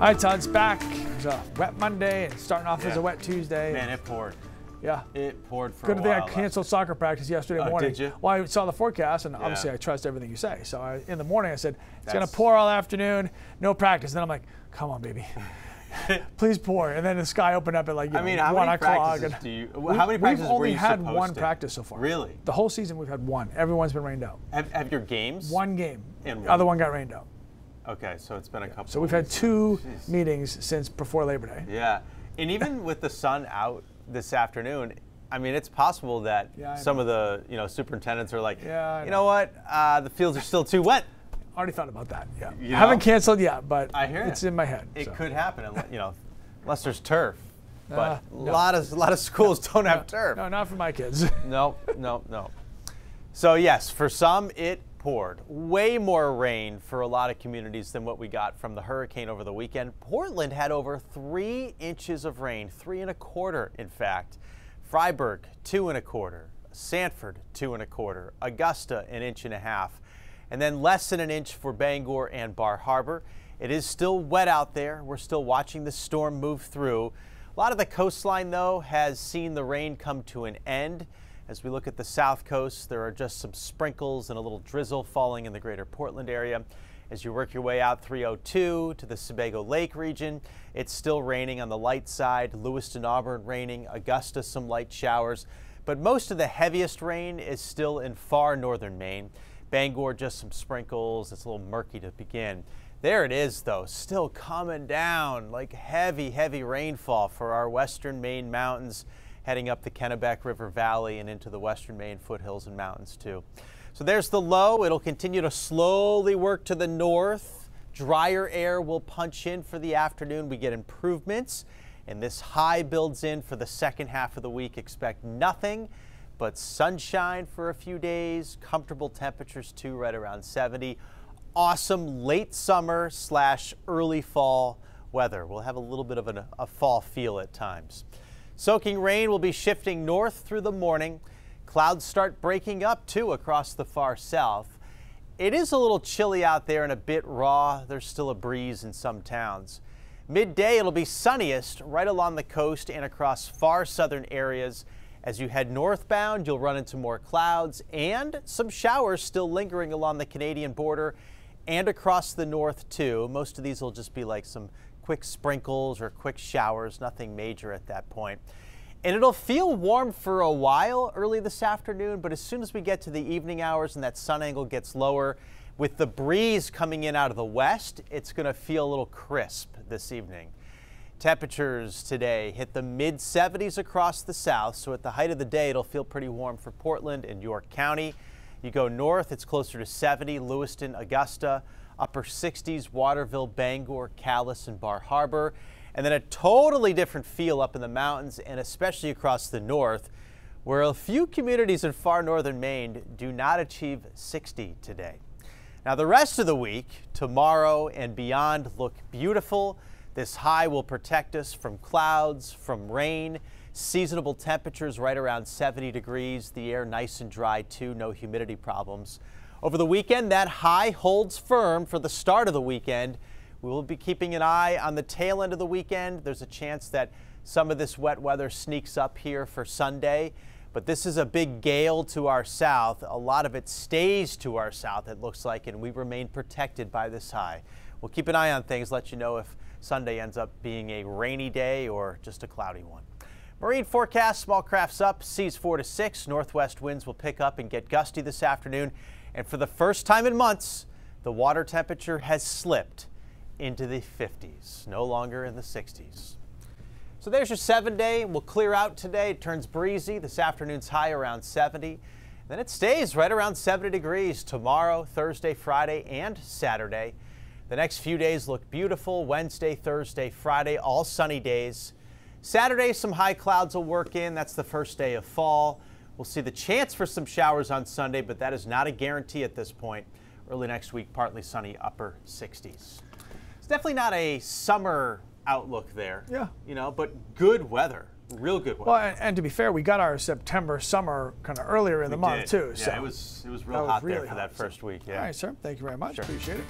All right, it's back. It's a wet Monday and starting off as a wet Tuesday. Man, it poured. yeah. It poured for Good a thing I canceled soccer practice yesterday Oh, morning. did you? Well, I saw the forecast, and obviously I trust everything you say. So I, in the morning, I said it's going to pour all afternoon, no practice. Then I'm like, come on, baby, please pour. And then the sky opened up at like you I mean, know, how one many o'clock. practices and do you? How many practices We've only had one to? practice so far. Really? The whole season we've had one. Everyone's been rained out. Have, have your games? One game. And the other one got rained out. Okay, so it's been a couple. So we've had two Jeez. meetings since before Labor Day. Yeah, and even with the sun out this afternoon, I mean, it's possible that Yeah, some of the you know superintendents are like, Yeah, you know. know what, uh, the fields are still too wet. Already thought about that. Yeah. You Haven't canceled yet, but I hear it's ya. in my head. It so. could happen, you know, unless there's turf. But Uh, a no. lot of a lot of schools don't have turf. No, not for my kids. No, no, no. So yes, for some it poured. Way more rain for a lot of communities than what we got from the hurricane over the weekend. Portland had over three inches of rain, three and a quarter, in fact. Fryeburg, two and a quarter. Sanford, two and a quarter. Augusta, an inch and a half. And then less than an inch for Bangor and Bar Harbor. It is still wet out there. We're still watching the storm move through. A lot of the coastline, though, has seen the rain come to an end. As we look at the south coast, there are just some sprinkles and a little drizzle falling in the greater Portland area. As you work your way out 302 to the Sebago Lake region, it's still raining on the light side. Lewiston, Auburn raining. Augusta, some light showers. But most of the heaviest rain is still in far northern Maine. Bangor, just some sprinkles. It's a little murky to begin. There it is, though, still coming down like heavy, heavy rainfall for our western Maine mountains, heading up the Kennebec River Valley and into the western Maine foothills and mountains, too. So there's the low. It'll continue to slowly work to the north. Drier air will punch in for the afternoon. We get improvements, and this high builds in for the second half of the week. Expect nothing but sunshine for a few days, comfortable temperatures too, right around 70 awesome late summer slash early fall weather. We'll have a little bit of an, a fall feel at times. Soaking rain will be shifting north through the morning. Clouds start breaking up too across the far south. It is a little chilly out there and a bit raw. There's still a breeze in some towns. Midday, it'll be sunniest right along the coast and across far southern areas. As you head northbound, you'll run into more clouds and some showers still lingering along the Canadian border and across the north, too. Most of these will just be like some quick sprinkles or quick showers, nothing major at that point. And it'll feel warm for a while early this afternoon, but as soon as we get to the evening hours and that sun angle gets lower, with the breeze coming in out of the west, it's going to feel a little crisp this evening. Temperatures today hit the mid 70s across the south, so at the height of the day, it'll feel pretty warm for Portland and York County. You go north, it's closer to 70, Lewiston, Augusta, upper 60s, Waterville, Bangor, Calais, and Bar Harbor. And then a totally different feel up in the mountains and especially across the north, where a few communities in far northern Maine do not achieve 60 today. Now, the rest of the week, tomorrow and beyond, look beautiful. This high will protect us from clouds, from rain, seasonable temperatures right around 70 degrees, the air nice and dry too, no humidity problems. Over the weekend, that high holds firm for the start of the weekend. We will be keeping an eye on the tail end of the weekend. There's a chance that some of this wet weather sneaks up here for Sunday. But this is a big gale to our south. A lot of it stays to our south, it looks like, and we remain protected by this high. We'll keep an eye on things, let you know if Sunday ends up being a rainy day or just a cloudy one. Marine forecast, small crafts up, seas 4 to 6. Northwest winds will pick up and get gusty this afternoon. And for the first time in months, the water temperature has slipped into the 50s, no longer in the 60s. So there's your seven day. We'll clear out today. It turns breezy. This afternoon's high around 70. Then it stays right around 70 degrees tomorrow, Thursday, Friday, and Saturday. The next few days look beautiful. Wednesday, Thursday, Friday, all sunny days. Saturday, some high clouds will work in. That's the first day of fall. We'll see the chance for some showers on Sunday, but that is not a guarantee at this point. Early next week, partly sunny, upper 60s. It's definitely not a summer outlook there. Yeah. You know, but good weather. Real good weather. Well, and, and to be fair, we got our September summer kind of earlier in the We month did. too. Yeah, so it was it was that real was hot really there for that hot, so- first week. Yeah. All right, sir. Thank you very much. Sure. Appreciate it.